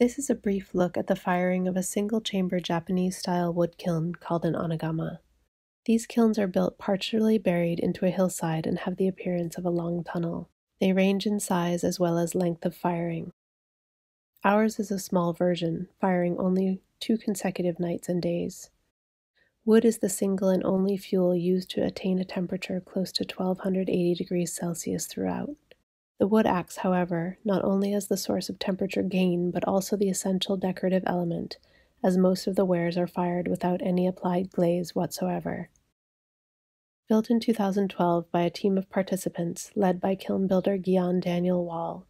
This is a brief look at the firing of a single chamber Japanese style wood kiln called an anagama. These kilns are built partially buried into a hillside and have the appearance of a long tunnel. They range in size as well as length of firing. Ours is a small version, firing only two consecutive nights and days. Wood is the single and only fuel used to attain a temperature close to 1280 degrees Celsius throughout. The wood acts, however, not only as the source of temperature gain, but also the essential decorative element, as most of the wares are fired without any applied glaze whatsoever. Built in 2012 by a team of participants led by kiln builder Gyan Daniel Wall,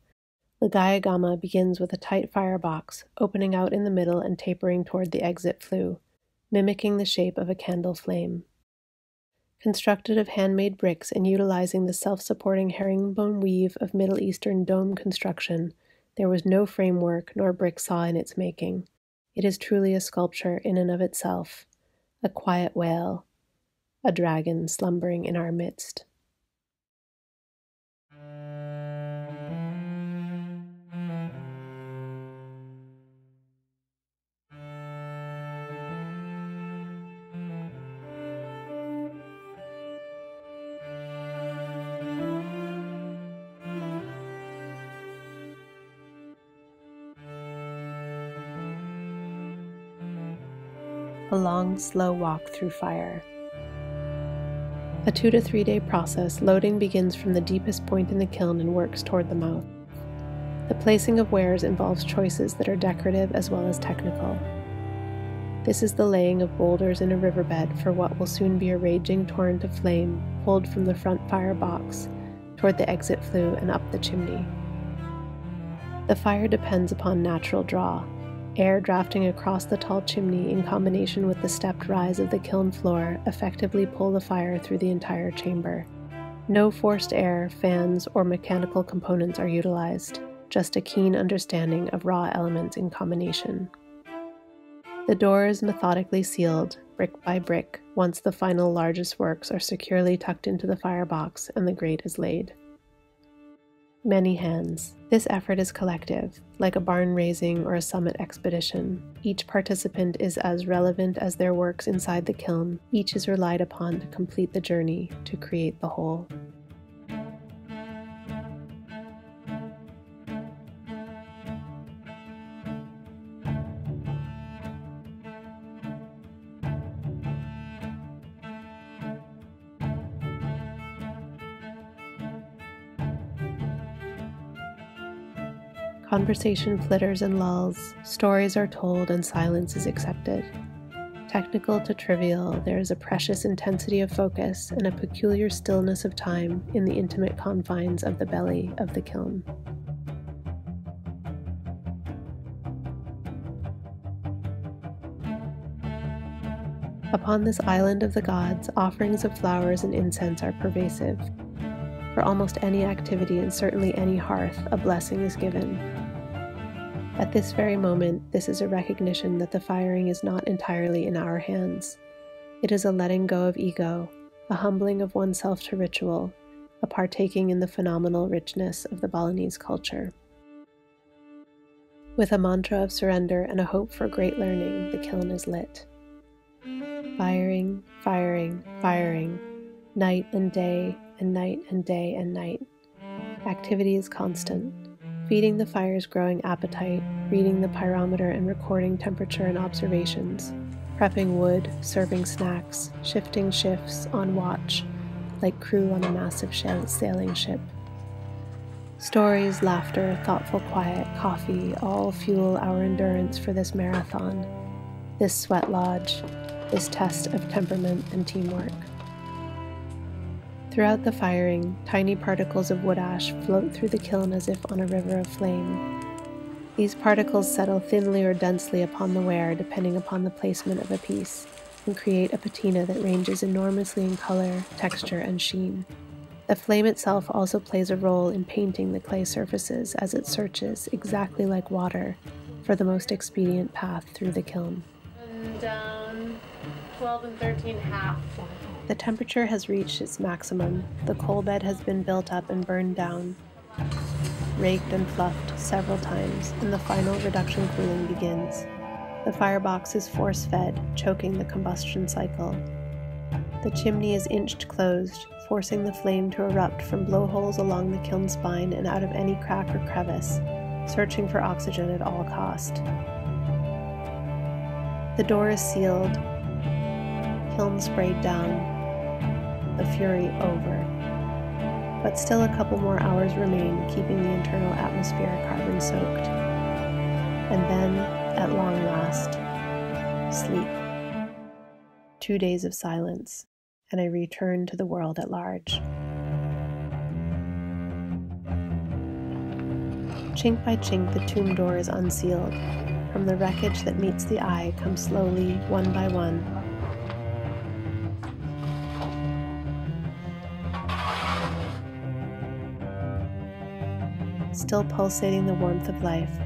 the Gayagama begins with a tight firebox, opening out in the middle and tapering toward the exit flue mimicking the shape of a candle flame. Constructed of handmade bricks and utilizing the self supporting herringbone weave of Middle Eastern dome construction, there was no framework nor brick saw in its making. It is truly a sculpture in and of itself, a quiet whale, a dragon slumbering in our midst. A long, slow walk through fire. A two to three day process, loading begins from the deepest point in the kiln and works toward the mouth. The placing of wares involves choices that are decorative as well as technical. This is the laying of boulders in a riverbed for what will soon be a raging torrent of flame pulled from the front fire box toward the exit flue and up the chimney. The fire depends upon natural draw, Air drafting across the tall chimney in combination with the stepped rise of the kiln floor effectively pull the fire through the entire chamber. No forced air, fans, or mechanical components are utilized, just a keen understanding of raw elements in combination. The door is methodically sealed, brick by brick, once the final largest works are securely tucked into the firebox and the grate is laid many hands. This effort is collective, like a barn raising or a summit expedition. Each participant is as relevant as their works inside the kiln. Each is relied upon to complete the journey, to create the whole. Conversation flitters and lulls, stories are told, and silence is accepted. Technical to trivial, there is a precious intensity of focus and a peculiar stillness of time in the intimate confines of the belly of the kiln. Upon this island of the gods, offerings of flowers and incense are pervasive. For almost any activity and certainly any hearth, a blessing is given, at this very moment, this is a recognition that the firing is not entirely in our hands. It is a letting go of ego, a humbling of oneself to ritual, a partaking in the phenomenal richness of the Balinese culture. With a mantra of surrender and a hope for great learning, the kiln is lit. Firing, firing, firing, night and day, and night and day and night. Activity is constant feeding the fire's growing appetite, reading the pyrometer and recording temperature and observations, prepping wood, serving snacks, shifting shifts on watch, like crew on a massive sailing ship. Stories, laughter, thoughtful quiet, coffee all fuel our endurance for this marathon, this sweat lodge, this test of temperament and teamwork. Throughout the firing, tiny particles of wood ash float through the kiln as if on a river of flame. These particles settle thinly or densely upon the ware depending upon the placement of a piece, and create a patina that ranges enormously in color, texture, and sheen. The flame itself also plays a role in painting the clay surfaces as it searches, exactly like water, for the most expedient path through the kiln. And down 12 and 13 half. The temperature has reached its maximum. The coal bed has been built up and burned down. raked and fluffed several times, and the final reduction cooling begins. The firebox is force fed, choking the combustion cycle. The chimney is inched closed, forcing the flame to erupt from blowholes along the kiln spine and out of any crack or crevice, searching for oxygen at all cost. The door is sealed, kiln sprayed down, fury over. But still a couple more hours remain, keeping the internal atmosphere carbon soaked. And then, at long last, sleep. Two days of silence, and I return to the world at large. Chink by chink, the tomb door is unsealed. From the wreckage that meets the eye come slowly, one by one, still pulsating the warmth of life,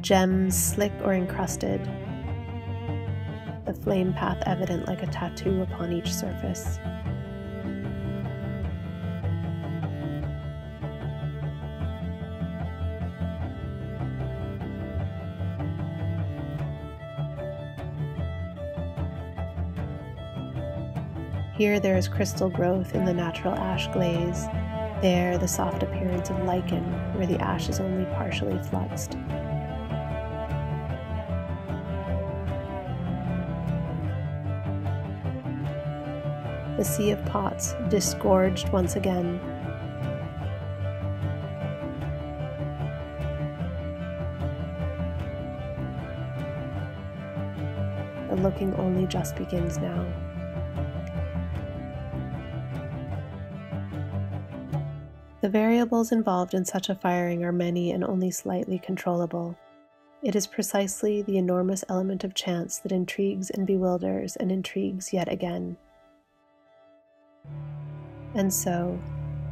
gems slick or encrusted, the flame path evident like a tattoo upon each surface. Here there is crystal growth in the natural ash glaze, there the soft appearance of lichen where the ash is only partially fluxed. The sea of pots disgorged once again. The looking only just begins now. The variables involved in such a firing are many and only slightly controllable. It is precisely the enormous element of chance that intrigues and bewilders and intrigues yet again. And so,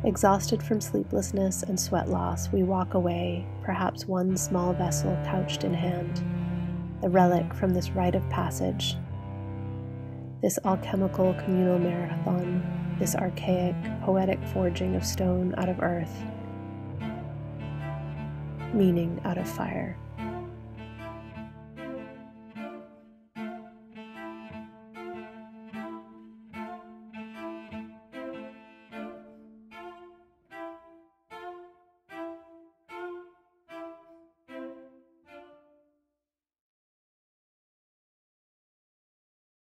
exhausted from sleeplessness and sweat loss, we walk away, perhaps one small vessel couched in hand, the relic from this rite of passage, this alchemical communal marathon this archaic, poetic forging of stone out of earth, meaning out of fire.